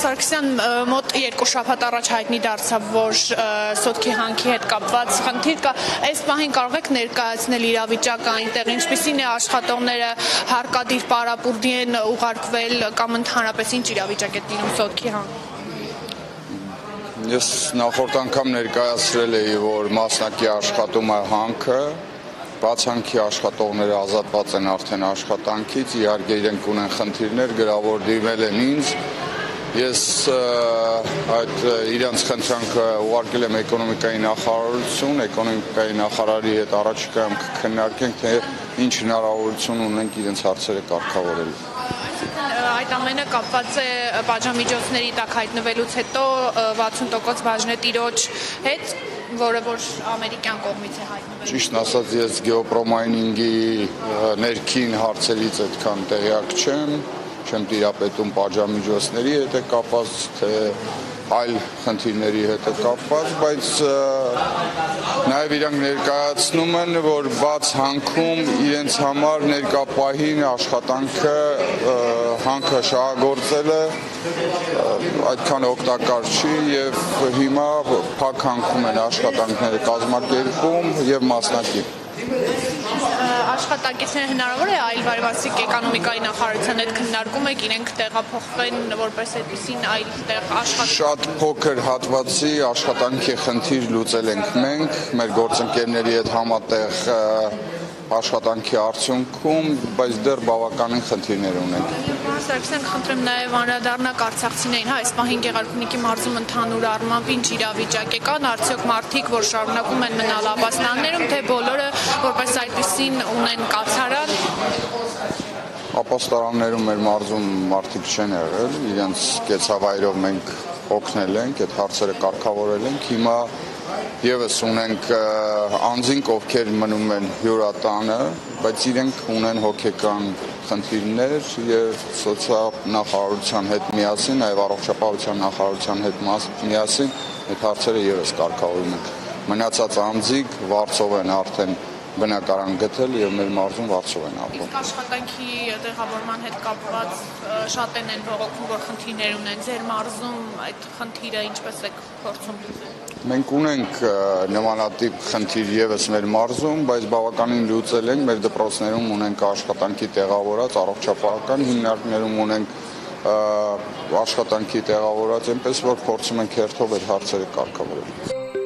Սարգսյան մոտ երկու շաբաթ առաջ հայտնի դարձավ, որ սոտքի հանքի հետ կապված խնդիր կա։ Այս պահին կարող եք ներկայացնել իրավիճակը այնտեղ, ինչպիսին է աշխատողները հարկադիր պարապուրդի են ուղարկվել կամ ընդհանրապես ինչ իրավիճակ է տիրում սոտքի հանք։ Ես նախորդ անգամ ներկայացրել էի, որ մասնակի աշխատում է հանքը, բացանքի աշխատողները ազատված են արդեն աշխատանքից, իհարկե իրենք ունեն խնդիրներ, գրավոր դիմել են ինձ, Ես այդ իրանց խնդրանքը ուղարկել եմ էկոնոմիկայի նախարարություն, էկոնոմիկայի նախարարի հետ առաջիկայում կքննարկենք, թե ինչ հնարավորություն ունենք իրենց հարցերը կարգավորելու այդ ամենը կապված է բաժամիջոցների տակ հայտնվելուց հետո 60% բաժնետիրոջ հետ, որը որ ամերիկյան կողմից է հայտնվել։ Ճիշտ ասած, ես գեոպրոմայնինգի ներքին հարցերից այդքան տեղյակ չեմ չեմ տիրապետում պատժամիջոցների հետ է կապված, թե այլ խնդիրների հետ է կապված, բայց նաև իրանք ներկայացնում են, որ բաց հանքում իրենց համար ներկապահին աշխատանքը հանքը շահագործելը այդքան օգտակար չի եւ հիմա փակ հանքում են աշխատանքները կազմակերպում եւ մասնակից աշխատակիցները հնարավոր է այլ բարեվասիկ էկոնոմիկայի նախարարության հետ քննարկում եք իրենք տեղափոխվեն որպես այդպեսին այլ տեղ աշխատանք Շատ փոքր հատվածի աշխատանքի խնդիր լուծել ենք մենք մեր գործընկերների հետ համատեղ աշխատանքի արդյունքում, բայց դեռ բավականին խնդիրներ ունենք։ Սարգսյան, խնդրեմ նաև անդրադառնաք Արցախցիներին, հա, այս պահին Գեղարքունիքի մարզում ընդհանուր առմամբ ինչ իրավիճակ է կան, արդյոք մարդիկ, որ շարունակում են մնալ ապաստաններում, թե բոլորը որպես այդպեսին ունեն կացարան ապաստարաններում մեր մարզում մարդիկ չեն եղել, իրենց կեցավայրով մենք օգնել ենք, այդ հարցերը կարգավորել ենք։ Հիմա Եվս ունենք անձինք, ովքեր մնում են հյուրատանը, բայց իրենք ունեն հոգեկան խնդիրներ եւ սոցիալ նախարարության հետ միասին, նաեւ առողջապահության նախարարության հետ միասին այդ հարցերը եւս կարգավորում ենք։ Մնացած անձիկ վարձով են արդեն բնակարան գտել եւ մեր մարզում վարձով են ապրում։ Իսկ աշխատանքի տեղավորման հետ կապված շատեն են բողոքում, որ խնդիրներ ունեն ձեր մարզում, այդ խնդիրը ինչպես է փորձում լուծել։ Մենք ունենք նմանատիպ խնդիր եւս մեր մարզում, բայց բավականին լուծել ենք, մեր դպրոցներում ունենք աշխատանքի տեղավորած առողջապահական հիմնարկներում ունենք աշխատանքի տեղավորած, այնպես որ փորձում ենք հերթով այդ հարցերը կարգավորել։